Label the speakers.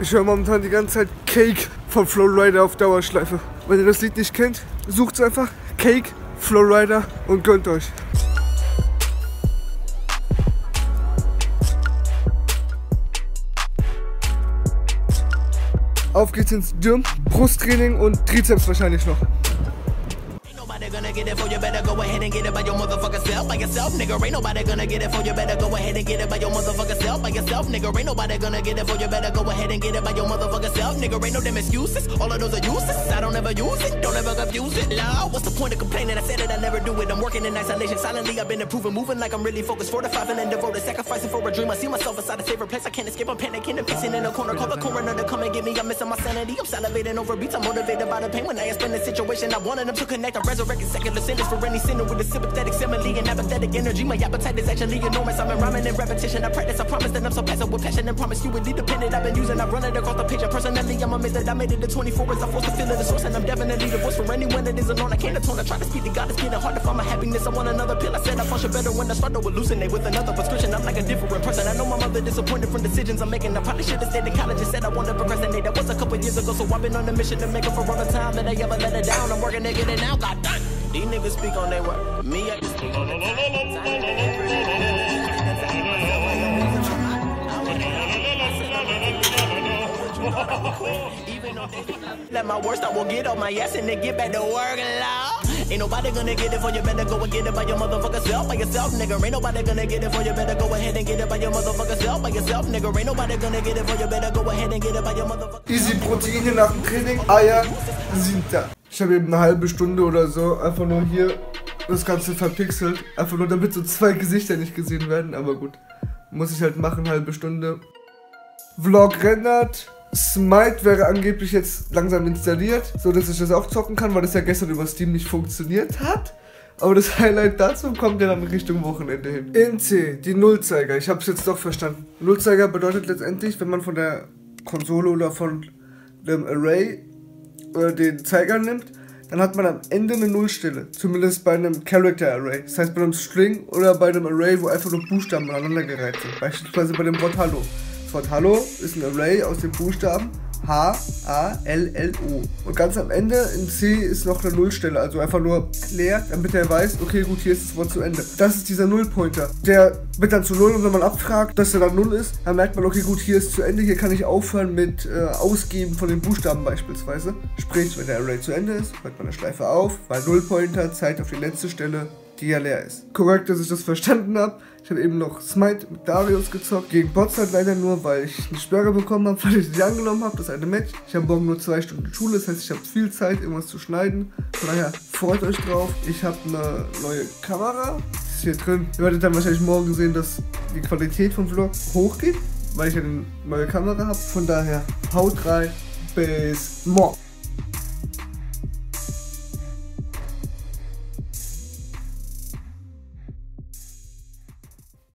Speaker 1: Ich höre momentan die ganze Zeit Cake von Flowrider auf Dauerschleife. Wenn ihr das Lied nicht kennt, sucht es einfach Cake, Flowrider und gönnt euch. Auf geht's ins Gym, Brusttraining und Trizeps wahrscheinlich noch.
Speaker 2: Gonna get it for you. Better go ahead and get it by your motherfucker self, by yourself, nigga. Ain't nobody gonna get it for you. Better go ahead and get it by your motherfucker self, by yourself, nigga. Ain't nobody gonna get it for you. Better go ahead and get it by your motherfucker self, nigga. Ain't no damn excuses. All of those are useless. I don't ever use it. Don't ever confuse it. Nah, what's the point of complaining? I said it, I never do it. I'm working in isolation. Silently, I've been improving, moving like I'm really focused. Fortified and devoted, sacrificing for a dream. I see myself inside a favorite place. I can't escape. I'm panicking and pacing in a corner. Call the coroner to come and get me. I'm missing my sanity. I'm salivating over beats. I'm motivated by the pain. When I explain the situation, I wanted them to connect. I'm resurrecting secular sinners for any sinner with a sympathetic simile and apathetic energy. My appetite is actually enormous. I'm in rhyming and repetition. I practice. I promise that I'm so passive with passion and promise you would be dependent. I've been using. I run it across the page. And personally, I'm amazed that I made it to 24 as I forced to feel it. The source, and I'm definitely the voice for anyone that isn't on. I can't atone. I try to speak to God. It's getting hard to find my happiness. I want another pill. I said I function better when I start to hallucinate with another prescription. I'm like a different person. I know my mother disappointed from decisions I'm making. I probably should have stayed in college and said I wanted to procrastinate. That was a couple years ago, so I've been on a mission to make up for all the time that I ever let it down. I'm working to get it now. God done. These niggas speak on their word. Me, I just speak on the Let my worst, I will get on my ass and then get back to work, law. Ain't nobody gonna get it for you, better go and get it by your motherfucker self, by yourself, nigga. Ain't nobody gonna get it for you, better go ahead and get it by your motherfucker self, by yourself, nigga. Ain't nobody gonna get it for you, better go ahead and get it by your motherfucker
Speaker 1: Easy Proteine nach Training, Eier sind. Ich habe eben eine halbe Stunde oder so einfach nur hier das Ganze verpixelt. Einfach nur damit so zwei Gesichter nicht gesehen werden, aber gut. Muss ich halt machen, halbe Stunde. Vlog rendert. Smite wäre angeblich jetzt langsam installiert, so dass ich das auch zocken kann, weil das ja gestern über Steam nicht funktioniert hat. Aber das Highlight dazu kommt ja dann Richtung Wochenende hin. In C, die Nullzeiger. Ich habe es jetzt doch verstanden. Nullzeiger bedeutet letztendlich, wenn man von der Konsole oder von dem Array oder den Zeiger nimmt, dann hat man am Ende eine Nullstelle. Zumindest bei einem Character Array. Das heißt bei einem String oder bei einem Array, wo einfach nur Buchstaben aneinandergereiht sind. Beispielsweise bei dem Wort Hallo. Das Wort Hallo ist ein Array aus den Buchstaben H, A, L, L, O. Und ganz am Ende in C ist noch eine Nullstelle, also einfach nur leer, damit er weiß, okay, gut, hier ist das Wort zu Ende. Das ist dieser Nullpointer. Der wird dann zu Null und wenn man abfragt, dass er dann Null ist, dann merkt man, okay, gut, hier ist zu Ende, hier kann ich aufhören mit äh, Ausgeben von den Buchstaben beispielsweise. Sprich, wenn der Array zu Ende ist, hört man eine Schleife auf, weil Nullpointer zeigt auf die letzte Stelle, die ja leer ist. Korrekt, dass ich das verstanden habe. Ich habe eben noch Smite mit Darius gezockt. Gegen Bots halt leider nur, weil ich eine Sperre bekommen habe, weil ich sie angenommen habe. Das eine Match. Ich habe morgen nur zwei Stunden Schule, das heißt, ich habe viel Zeit, irgendwas zu schneiden. Von daher freut euch drauf. Ich habe eine neue Kamera. Ist hier drin. Ihr werdet dann wahrscheinlich morgen sehen, dass die Qualität vom Vlog hochgeht, weil ich eine neue Kamera habe. Von daher haut rein. Bis morgen.